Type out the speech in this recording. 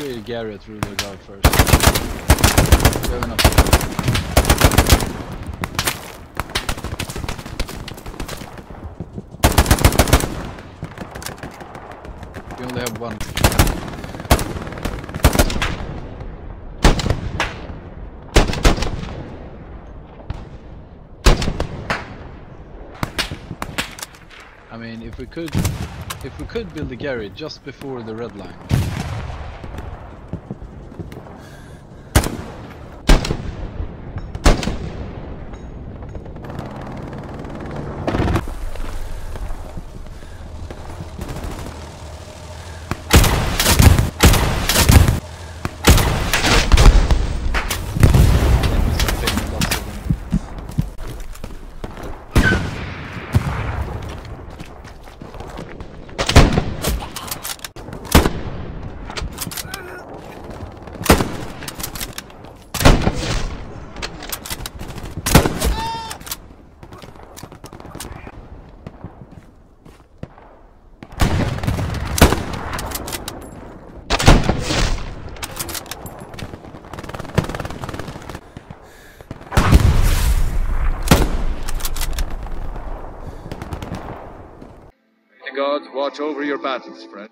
clear Garrett ruler guard first. We have enough. We only have one. I mean, if we could, if we could build a garage just before the red line. The gods watch over your battles, friend.